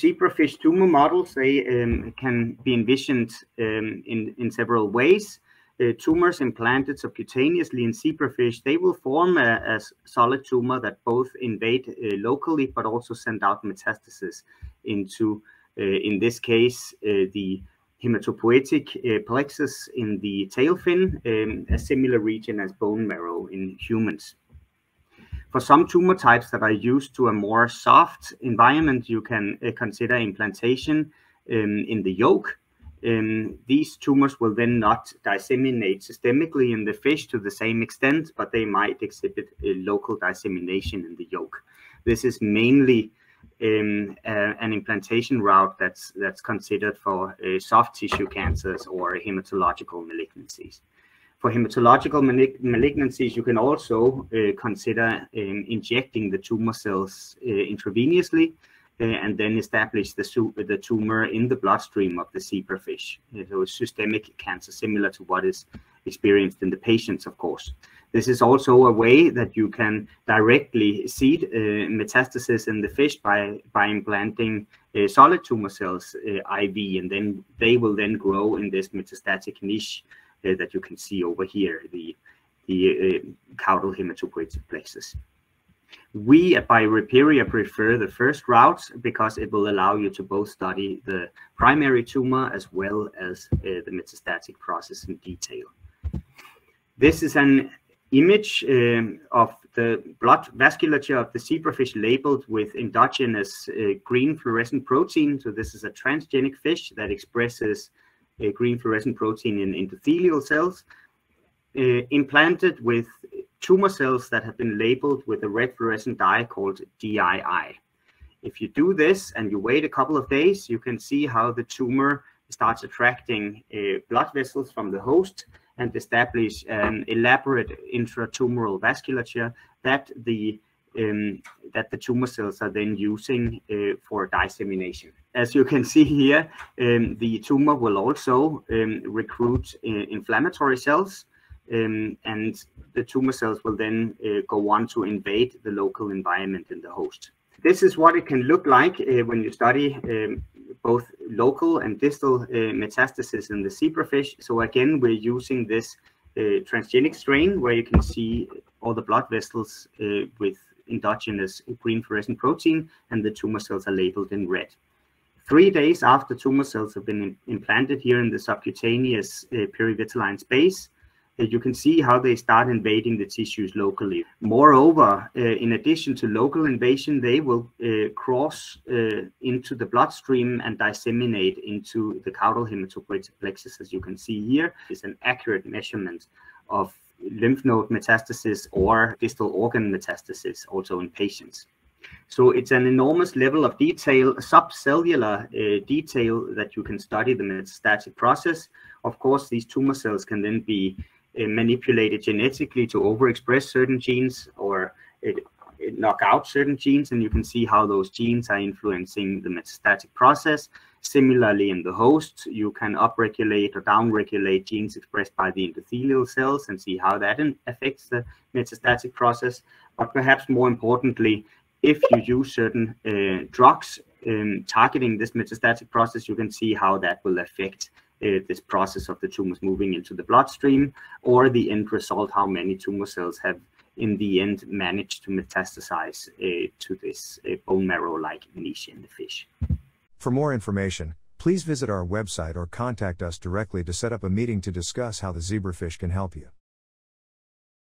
Zebrafish tumor models, they um, can be envisioned um, in, in several ways. Uh, tumors implanted subcutaneously in zebrafish, they will form a, a solid tumor that both invade uh, locally but also send out metastasis into, uh, in this case, uh, the hematopoietic uh, plexus in the tail fin, um, a similar region as bone marrow in humans. For some tumor types that are used to a more soft environment, you can uh, consider implantation um, in the yolk. Um, these tumors will then not disseminate systemically in the fish to the same extent, but they might exhibit a local dissemination in the yolk. This is mainly um, uh, an implantation route that's that's considered for uh, soft tissue cancers or hematological malignancies. For hematological malignancies, you can also uh, consider um, injecting the tumor cells uh, intravenously uh, and then establish the, the tumor in the bloodstream of the zebrafish. So systemic cancer, similar to what is experienced in the patients, of course. This is also a way that you can directly seed uh, metastasis in the fish by, by implanting uh, solid tumor cells uh, IV, and then they will then grow in this metastatic niche that you can see over here, the, the uh, caudal hematopoietic plexus. We at BioReperia prefer the first route because it will allow you to both study the primary tumor as well as uh, the metastatic process in detail. This is an image um, of the blood vasculature of the zebrafish labeled with endogenous uh, green fluorescent protein. So this is a transgenic fish that expresses a green fluorescent protein in endothelial cells, uh, implanted with tumor cells that have been labeled with a red fluorescent dye called DII. If you do this and you wait a couple of days, you can see how the tumor starts attracting uh, blood vessels from the host and establish an elaborate intratumoral vasculature that the um, that the tumor cells are then using uh, for dissemination. As you can see here, um, the tumor will also um, recruit uh, inflammatory cells, um, and the tumor cells will then uh, go on to invade the local environment in the host. This is what it can look like uh, when you study um, both local and distal uh, metastasis in the zebrafish. So again, we're using this uh, transgenic strain where you can see all the blood vessels with endogenous green fluorescent protein, and the tumor cells are labeled in red. Three days after tumor cells have been implanted here in the subcutaneous uh, perivitelline space, uh, you can see how they start invading the tissues locally. Moreover, uh, in addition to local invasion, they will uh, cross uh, into the bloodstream and disseminate into the caudal hematopoietic plexus, as you can see here. It's an accurate measurement of lymph node metastasis or distal organ metastasis also in patients. So it's an enormous level of detail, subcellular uh, detail that you can study the metastatic process. Of course, these tumor cells can then be uh, manipulated genetically to overexpress certain genes or it, it knock out certain genes, and you can see how those genes are influencing the metastatic process. Similarly, in the host, you can upregulate or downregulate genes expressed by the endothelial cells and see how that affects the metastatic process. But perhaps more importantly, if you use certain uh, drugs um, targeting this metastatic process, you can see how that will affect uh, this process of the tumors moving into the bloodstream or the end result, how many tumor cells have in the end managed to metastasize uh, to this uh, bone marrow-like niche in the fish. For more information, please visit our website or contact us directly to set up a meeting to discuss how the zebrafish can help you.